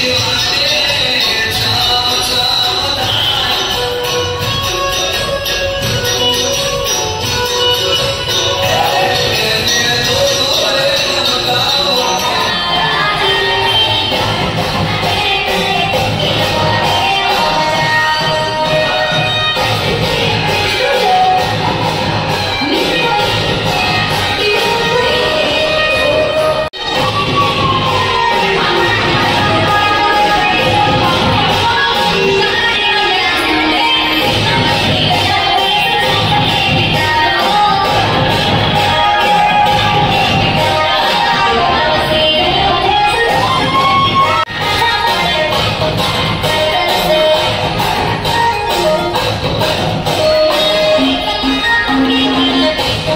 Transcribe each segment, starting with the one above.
Yeah.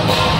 Bye.